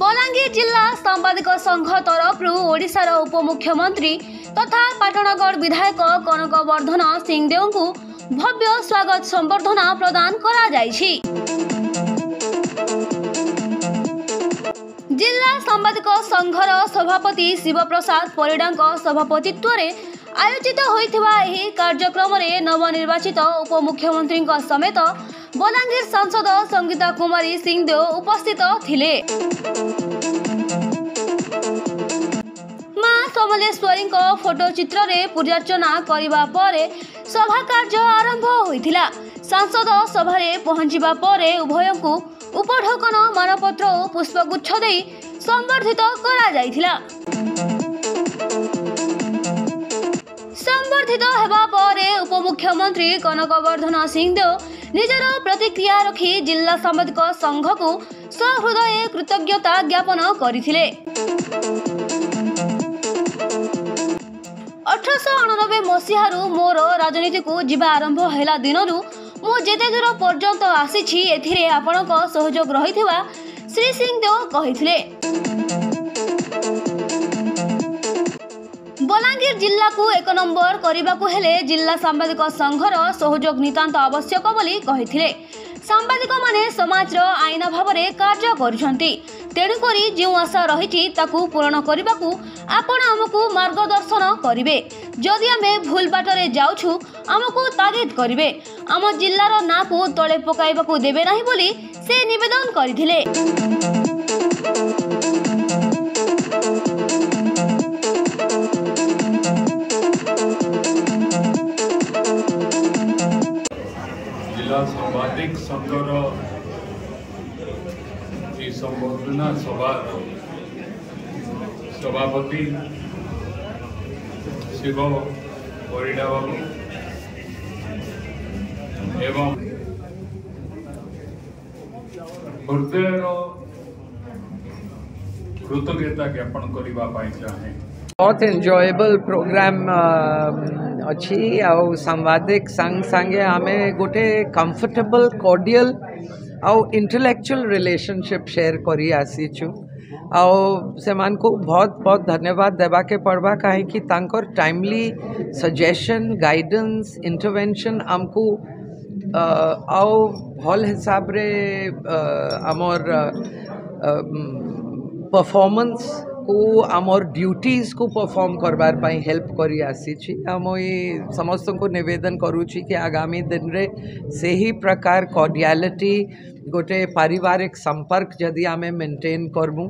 ବଲାଙ୍ଗୀର ଜିଲ୍ଲା ସାମ୍ବାଦିକ ସଂଘ ତରଫରୁ ଓଡ଼ିଶାର ଉପମୁଖ୍ୟମନ୍ତ୍ରୀ ତଥା ପାଟଣାଗଡ଼ ବିଧାୟକ କନକ ବର୍ଦ୍ଧନ ସିଂଦେଓଙ୍କୁ ଭବ୍ୟ ସ୍ୱାଗତ ସମ୍ବର୍ଦ୍ଧନା ପ୍ରଦାନ କରାଯାଇଛି। ଜିଲ୍ଲା ସାମ୍ବାଦିକ ସଂଘର ସଭାପତି ଶିବପ୍ରସାଦ ପରିଡ଼ାଙ୍କ ସଭାପତିତ୍ୱରେ ଆୟୋଜିତ ହୋଇଥିବା ଏହି କାର୍ଯ୍ୟକ୍ରମରେ ନବନିର୍ବାଚିତ ଉପମୁଖ୍ୟମନ୍ତ୍ରୀଙ୍କ ସମେତ ବଲାଙ୍ଗୀର ସାଂସଦ ସଙ୍ଗୀତା କୁମାରୀ ସିଂଦେଓ ଉପସ୍ଥିତ ଥିଲେ। ମା ସମଲେଶ୍ୱରୀଙ୍କ ଫଟୋ ଚିତ୍ରରେ ପୂଜାର୍ଚ୍ଚନା କରିବା ପରେ ସଭା କାର୍ଯ୍ୟ ଆରମ୍ଭ ହୋଇଥିଲା। ସାଂସଦ ସଭାରେ ପହଞ୍ଚିବା ପରେ ଉଭୟଙ୍କୁ ଉପଢକନ ମାନପତ୍ର ଓ ପୁଷ୍ପଗୁଚ୍ଛ ଦେଇ ସମ୍ବର୍ଦ୍ଧିତ କରାଯାଇଥିଲା। ସମ୍ବର୍ଦ୍ଧିତ ହେବା ପରେ ଉପମୁଖ୍ୟମନ୍ତ୍ରୀ କନକବର୍ଦ୍ଧନ ସିଂଦେଓ ନିଜର ପ୍ରତିକ୍ରିୟା ରଖି ଜିଲ୍ଲା ସାମ୍ବାଦିକ ସଂଘକୁ ସହୃଦୟ କୃତଜ୍ଞତା ଜ୍ଞାପନ କରିଥିଲେ। ଅଠରଶହ ଅଣାନବେ ମସିହାରୁ ମୋର ରାଜନୀତିକୁ ଯିବା ଆରମ୍ଭ ହେଲା ଦିନରୁ ମୁଁ ଯେତେ ଦୂର ପର୍ଯ୍ୟନ୍ତ ଆସିଛି ଏଥିରେ ଆପଣଙ୍କ ସହଯୋଗ ରହିଥିବା ଶ୍ରୀ ସିଂଦେଓ କହିଥିଲେ। ବଲାଙ୍ଗୀର ଜିଲ୍ଲାକୁ ଏକ ନମ୍ବର କରିବାକୁ ହେଲେ ଜିଲ୍ଲା ସାମ୍ବାଦିକ ସଂଘର ସହଯୋଗ ନିତାନ୍ତ ଆବଶ୍ୟକ ବୋଲି କହିଥିଲେ। ସାମ୍ବାଦିକମାନେ ସମାଜର ଆଇନ ଭାବରେ କାର୍ଯ୍ୟ କରୁଛନ୍ତି। ତେଣୁକରି ଯେଉଁ ଆଶା ରହିଛି ତାକୁ ପୂରଣ କରିବାକୁ ଆପଣ ଆମକୁ ମାର୍ଗଦର୍ଶନ କରିବେ। ଯଦି ଆମେ ଭୁଲ ବାଟରେ ଯାଉଛୁ ଆମକୁ ତାଗିଦ କରିବେ। ଆମ ଜିଲ୍ଲାର ନାଁକୁ ତଳେ ପକାଇବାକୁ ଦେବେ ନାହିଁ ବୋଲି ସେ ନିବେଦନ କରିଥିଲେ। संबोधना सभा सभापति शिव બોરીડા बाबू, एवं हृदय कृतज्ञता ज्ञापन करने चाहे। बहुत एन्जॉयबल प्रोग्राम um, अच्छी आउ सांवादिक संग संगे आमे गोटे comfortable cordial intellectual relationship share करी आसीचु बहुत बहुत धन्यवाद देवा के पड़वा कहीं टाइमली सजेशन गाइडेंस इंटरवेंशन आमको आओ भल हिसाब रे आमर परफॉर्मेंस को आम ड्यूटीज़ को परफर्म करवार हेल्प कर समस्त को नवेदन करुच्ची कि आगामी दिन रे से ही प्रकार कर्डियालिटी गोटे पारिवारिक संपर्क जदि आम मेन्टेन करमु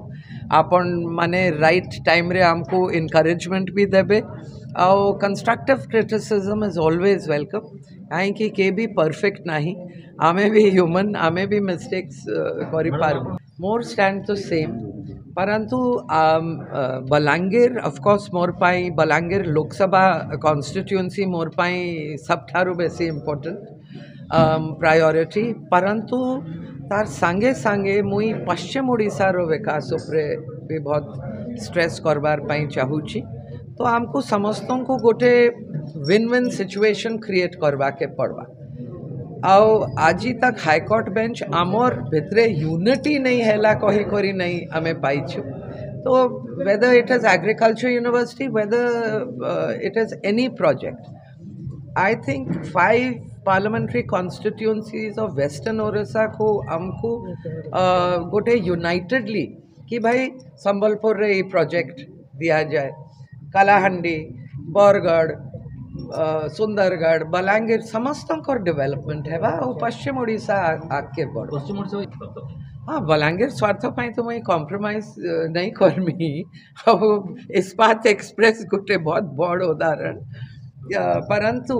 आपण माने रईट टाइम रे आमको इनकरेजमेंट भी देवे आउ constructive criticism is always welcome कहीं के भी परफेक्ट ना आमे भी ह्यूमन आमे भी मिस्टेक्स कर मोर स्टैंड तो सेम परंतु बलांगीर ऑफकोर्स मोरपाई बलांगीर लोकसभा कॉन्स्टिट्यूएंसी मोर पाई सबठारु बेसी इम्पोर्टेंट प्रायोरिटी परंतु तार सांगे सांगे मुई पश्चिम ओडिशार विकास उपरे भी बहुत स्ट्रेस करबार पाई चाहूची। तो आमको समस्तों को गोटे विन विन सिचुएशन क्रिएट करवा के पड़वा ଆଉ ଆଜି ତକ୍ ହାଇକୋର୍ଟ ବେଞ୍ଚ ଆମର୍ ଭିତରେ ୟୁନିଟି ନେଇ ହେଲା କହିକରି ନେଇ ଆମେ ପାଇଛୁ ତ whether it is agriculture university whether uh, it is any project i think five parliamentary constituencies of western orissa को हमको uh, गोटे यूनाइटेडली कि भाई संबलपुर रे ये प्रोजेक्ट दिया जाए कलाहांडी बरगढ़ सुंदरगढ़ बलांगीर समस्त डेवलपमेंट है बा। पश्चिम ओडिशा आगे बढ़। हाँ बलांगीर स्वार्थ पाई तो मुझे कॉम्प्रोमाइज नहीं करमी अब इस्पात एक्सप्रेस गोटे बहुत बड़ उदाहरण। परंतु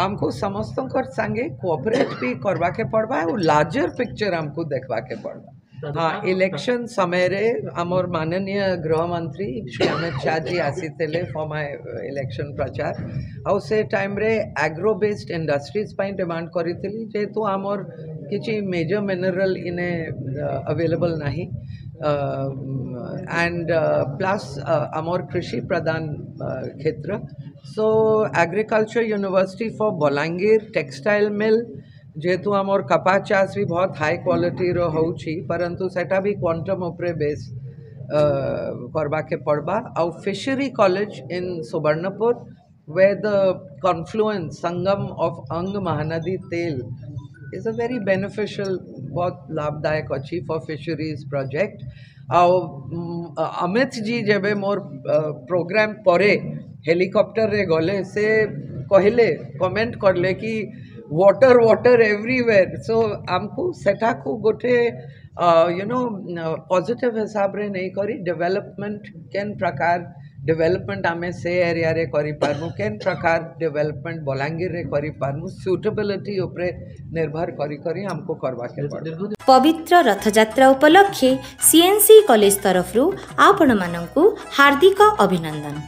हमको समस्त संगे कोऑपरेट भी करवा के पड़वा और लार्जर पिक्चर हमको देखवा के पड़वा हाँ इलेक्शन समय रे आमर माननीय गृहमंत्री श्री अमित शाह जी आसीते फॉर माय इलेक्शन प्रचार। आउ से टाइम रे एग्रो बेस्ड इंडस्ट्रीज़ पाई डिमांड करी जेहेतु आमर किसी मेजर मिनरल इने अवेलेबल नहीं एंड प्लस आमर कृषि प्रधान क्षेत्र so agriculture university for Balangir textile mill जेहेतु आमर कपा चाष भी बहुत हाई क्वालिटी रो होउछि परंतु सेटा भी क्वांटम उपरे बेस करबा के पड़बा आउ fishery college in Subarnapur where the confluence sangam of ang mahanadi tel is a very beneficial बहुत लाभदायक अच्छी फॉर फिशरीज प्रोजेक्ट ଆଉ ଅମିତ ଜି ଯେବେ ମୋର ପ୍ରୋଗ୍ରାମ ପରେ ହେଲିକପ୍ଟରରେ ଗଲେ ସେ କହିଲେ କମେଣ୍ଟ କଲେ କି water water water everywhere so आमको सेठा को गोटे यू नो पजिट हिसाब से नहीं कर। डेवलपमेंट केन प्रकार डेवलपमेंट आम से एरिया रे करी पार्मू? केन प्रकार डेवलपमेंट बलांगीर रे करी पार्मू? सुटेबिलिटी ऊपर निर्भर करी करी हमको करवा के पवित्र रथयात्रा उपलक्षे सीएनसी कॉलेज तरफ़ रु आपण मानंकु हार्दिक अभिनंदन